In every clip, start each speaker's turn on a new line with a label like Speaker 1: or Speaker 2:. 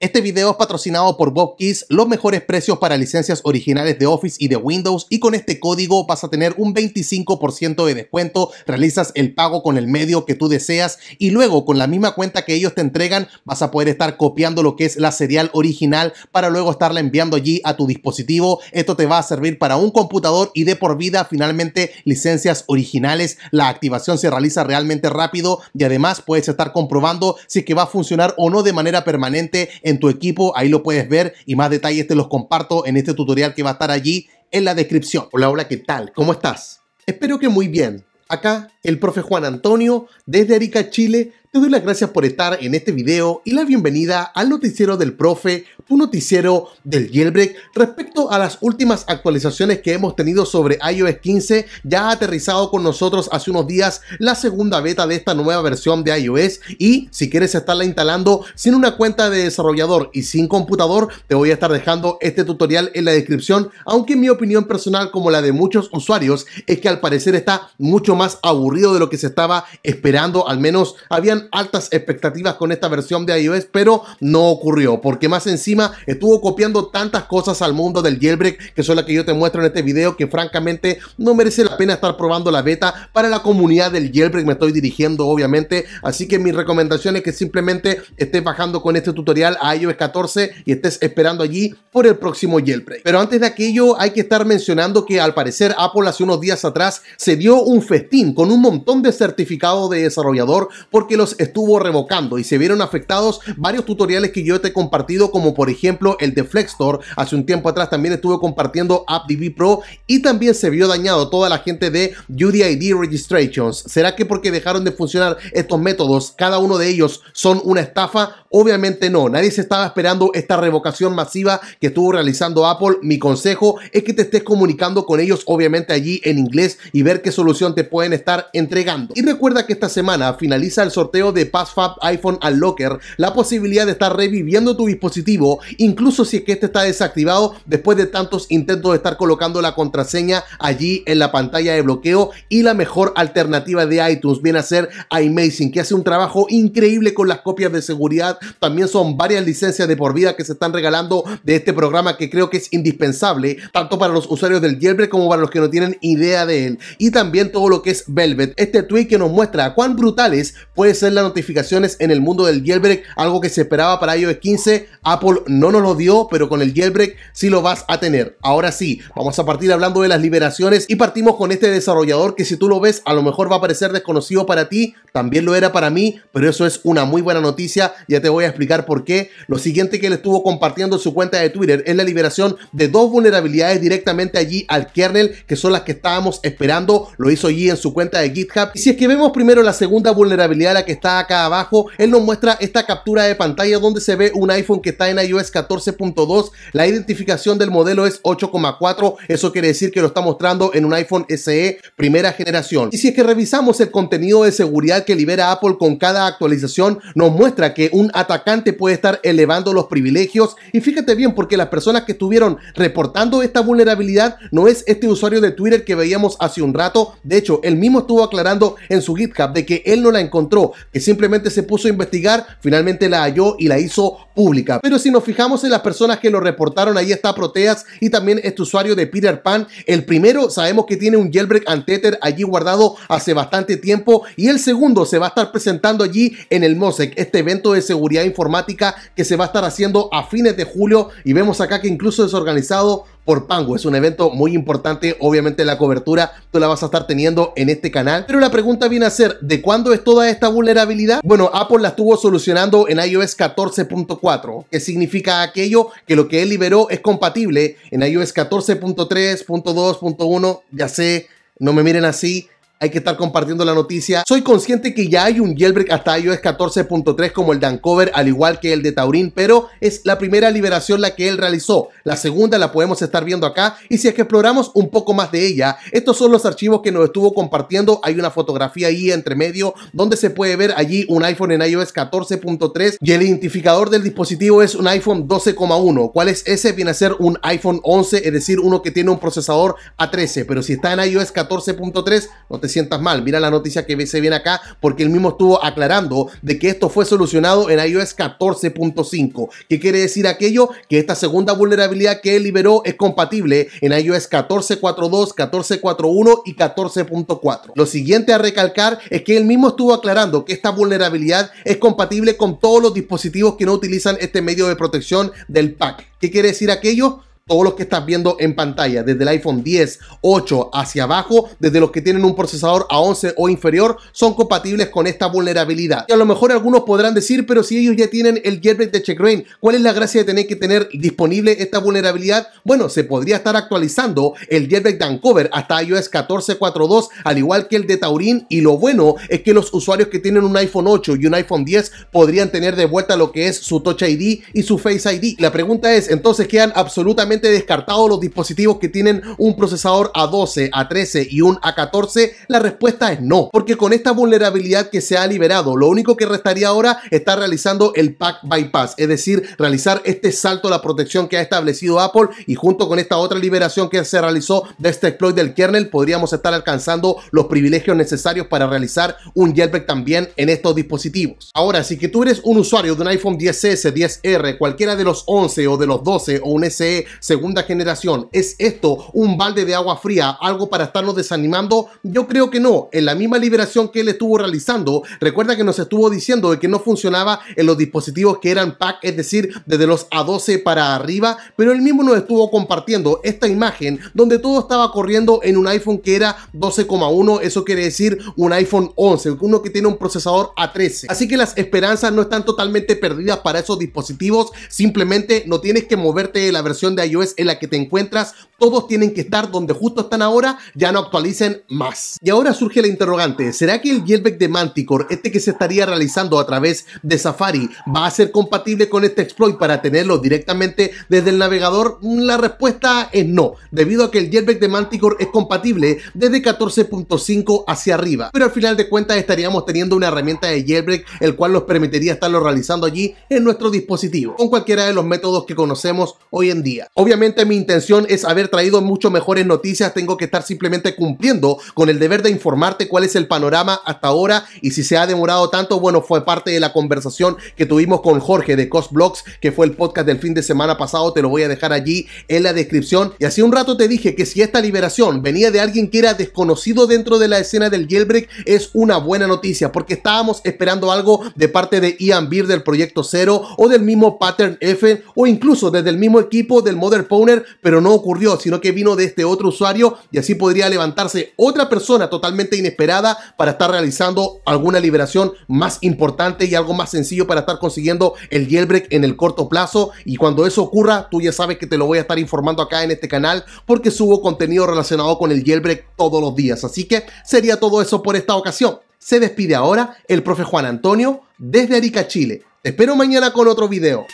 Speaker 1: Este video es patrocinado por Bob Keys, los mejores precios para licencias originales de Office y de Windows y con este código vas a tener un 25% de descuento, realizas el pago con el medio que tú deseas y luego con la misma cuenta que ellos te entregan vas a poder estar copiando lo que es la serial original para luego estarla enviando allí a tu dispositivo. Esto te va a servir para un computador y de por vida finalmente licencias originales. La activación se realiza realmente rápido y además puedes estar comprobando si es que va a funcionar o no de manera permanente en tu equipo, ahí lo puedes ver y más detalles te los comparto en este tutorial que va a estar allí en la descripción. Hola, hola, ¿qué tal? ¿Cómo estás? Espero que muy bien. Acá el profe Juan Antonio desde Arica, Chile, te doy las gracias por estar en este video y la bienvenida al noticiero del profe, tu noticiero del jailbreak respecto a las últimas actualizaciones que hemos tenido sobre iOS 15. Ya ha aterrizado con nosotros hace unos días la segunda beta de esta nueva versión de iOS y si quieres estarla instalando sin una cuenta de desarrollador y sin computador, te voy a estar dejando este tutorial en la descripción, aunque mi opinión personal como la de muchos usuarios es que al parecer está mucho más aburrido de lo que se estaba esperando, al menos habían altas expectativas con esta versión de iOS, pero no ocurrió, porque más encima estuvo copiando tantas cosas al mundo del jailbreak, que son las que yo te muestro en este video, que francamente no merece la pena estar probando la beta. Para la comunidad del jailbreak me estoy dirigiendo, obviamente, así que mi recomendación es que simplemente estés bajando con este tutorial a iOS 14 y estés esperando allí por el próximo jailbreak. Pero antes de aquello, hay que estar mencionando que al parecer Apple hace unos días atrás se dio un festín con un montón de certificados de desarrollador porque los estuvo revocando y se vieron afectados varios tutoriales que yo te he compartido como por ejemplo el de Flexstore. Hace un tiempo atrás también estuve compartiendo AppDB Pro y también se vio dañado toda la gente de UDID Registrations. ¿Será que porque dejaron de funcionar estos métodos, cada uno de ellos son una estafa? Obviamente no, nadie se estaba esperando esta revocación masiva que estuvo realizando Apple. Mi consejo es que te estés comunicando con ellos obviamente allí en inglés y ver qué solución te pueden estar entregando. Y recuerda que esta semana finaliza el sorteo de PassFab iPhone Unlocker la posibilidad de estar reviviendo tu dispositivo, incluso si es que este está desactivado después de tantos intentos de estar colocando la contraseña allí en la pantalla de bloqueo y la mejor alternativa de iTunes viene a ser iMazing, que hace un trabajo increíble con las copias de seguridad. También son varias licencias de por vida que se están regalando de este programa que creo que es indispensable, tanto para los usuarios del jailbreak como para los que no tienen idea de él. Y también todo lo que es Velvet, este tweet que nos muestra cuán brutales puede ser las notificaciones en el mundo del jailbreak, algo que se esperaba para iOS 15. Apple no nos lo dio, pero con el jailbreak sí lo vas a tener. Ahora sí, vamos a partir hablando de las liberaciones y partimos con este desarrollador que si tú lo ves a lo mejor va a parecer desconocido para ti, también lo era para mí, pero eso es una muy buena noticia, ya te voy a explicar por qué. Lo siguiente que él estuvo compartiendo en su cuenta de Twitter es la liberación de dos vulnerabilidades directamente allí al kernel, que son las que estábamos esperando, lo hizo allí en su cuenta de GitHub. Y si es que vemos primero la segunda vulnerabilidad, la que está acá abajo, él nos muestra esta captura de pantalla donde se ve un iPhone que está en iOS 14.2, la identificación del modelo es 8,4, eso quiere decir que lo está mostrando en un iPhone SE primera generación. Y si es que revisamos el contenido de seguridad que libera Apple con cada actualización, nos muestra que un atacante puede estar elevando los privilegios. Y fíjate bien porque las personas que estuvieron reportando esta vulnerabilidad no es este usuario de Twitter que veíamos hace un rato, de hecho, él mismo estuvo aclarando en su GitHub de que él no la encontró, que simplemente se puso a investigar, finalmente la halló y la hizo pública. Pero si nos fijamos en las personas que lo reportaron, ahí está Proteas y también este usuario de Peter Pan. El primero sabemos que tiene un jailbreak antether allí guardado hace bastante tiempo y el segundo se va a estar presentando allí en el MOSEC, este evento de seguridad informática que se va a estar haciendo a fines de julio y vemos acá que incluso es organizado por Pango. Es un evento muy importante, obviamente la cobertura tú la vas a estar teniendo en este canal. Pero la pregunta viene a ser, ¿de cuándo es toda esta vulnerabilidad? Bueno, Apple la estuvo solucionando en iOS 14.4, que significa aquello que lo que él liberó es compatible en iOS 14.3.2.1, ya sé, no me miren así, hay que estar compartiendo la noticia. Soy consciente que ya hay un jailbreak hasta iOS 14.3 como el de Uncover, al igual que el de Taurin, pero es la primera liberación la que él realizó. La segunda la podemos estar viendo acá y si es que exploramos un poco más de ella, estos son los archivos que nos estuvo compartiendo. Hay una fotografía ahí entre medio donde se puede ver allí un iPhone en iOS 14.3 y el identificador del dispositivo es un iPhone 12,1. ¿Cuál es ese? Viene a ser un iPhone 11, es decir, uno que tiene un procesador A13, pero si está en iOS 14.3 no te sientas mal. Mira la noticia que se viene acá porque él mismo estuvo aclarando de que esto fue solucionado en iOS 14.5. ¿Qué quiere decir aquello? Que esta segunda vulnerabilidad que él liberó es compatible en iOS 14.4.2, 14.4.1 y 14.4. Lo siguiente a recalcar es que él mismo estuvo aclarando que esta vulnerabilidad es compatible con todos los dispositivos que no utilizan este medio de protección del pack. ¿Qué quiere decir aquello? Todos los que estás viendo en pantalla, desde el iPhone 10, 8 hacia abajo, desde los que tienen un procesador a 11 o inferior, son compatibles con esta vulnerabilidad. Y a lo mejor algunos podrán decir, pero si ellos ya tienen el jailbreak de Checkbrain, ¿cuál es la gracia de tener que tener disponible esta vulnerabilidad? Bueno, se podría estar actualizando el jailbreak de Uncover hasta iOS 14.4.2, al igual que el de Taurin, y lo bueno es que los usuarios que tienen un iPhone 8 y un iPhone 10 podrían tener de vuelta lo que es su Touch ID y su Face ID. La pregunta es, entonces quedan absolutamente descartado los dispositivos que tienen un procesador A12, A13 y un A14? La respuesta es no, porque con esta vulnerabilidad que se ha liberado, lo único que restaría ahora está realizando el pack bypass, es decir, realizar este salto a la protección que ha establecido Apple y junto con esta otra liberación que se realizó de este exploit del kernel, podríamos estar alcanzando los privilegios necesarios para realizar un jailbreak también en estos dispositivos. Ahora, si que tú eres un usuario de un iPhone 10S, 10R, cualquiera de los 11 o de los 12 o un SE segunda generación. ¿Es esto un balde de agua fría, algo para estarnos desanimando? Yo creo que no. En la misma liberación que él estuvo realizando, recuerda que nos estuvo diciendo que no funcionaba en los dispositivos que eran pack, es decir, desde los A12 para arriba, pero él mismo nos estuvo compartiendo esta imagen donde todo estaba corriendo en un iPhone que era 12,1, eso quiere decir un iPhone 11, uno que tiene un procesador A13. Así que las esperanzas no están totalmente perdidas para esos dispositivos, simplemente no tienes que moverte de la versión de iOS en la que te encuentras, todos tienen que estar donde justo están ahora, ya no actualicen más. Y ahora surge la interrogante, ¿será que el jailbreak de Manticore, este que se estaría realizando a través de Safari, va a ser compatible con este exploit para tenerlo directamente desde el navegador? La respuesta es no, debido a que el jailbreak de Manticore es compatible desde 14.5 hacia arriba, pero al final de cuentas estaríamos teniendo una herramienta de jailbreak el cual nos permitiría estarlo realizando allí en nuestro dispositivo, con cualquiera de los métodos que conocemos hoy en día. Obviamente mi intención es haber traído mucho mejores noticias, tengo que estar simplemente cumpliendo con el deber de informarte cuál es el panorama hasta ahora y si se ha demorado tanto, bueno, fue parte de la conversación que tuvimos con Jorge de Cost Blocks, que fue el podcast del fin de semana pasado, te lo voy a dejar allí en la descripción. Y hace un rato te dije que si esta liberación venía de alguien que era desconocido dentro de la escena del jailbreak, es una buena noticia, porque estábamos esperando algo de parte de Ian Beer del Proyecto Cero o del mismo Pattern F o incluso desde el mismo equipo del Pwner, pero no ocurrió, sino que vino de este otro usuario y así podría levantarse otra persona totalmente inesperada para estar realizando alguna liberación más importante y algo más sencillo para estar consiguiendo el jailbreak en el corto plazo. Y cuando eso ocurra, tú ya sabes que te lo voy a estar informando acá en este canal porque subo contenido relacionado con el jailbreak todos los días. Así que sería todo eso por esta ocasión. Se despide ahora el profe Juan Antonio desde Arica, Chile. Te espero mañana con otro video.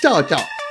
Speaker 1: Chao, chao.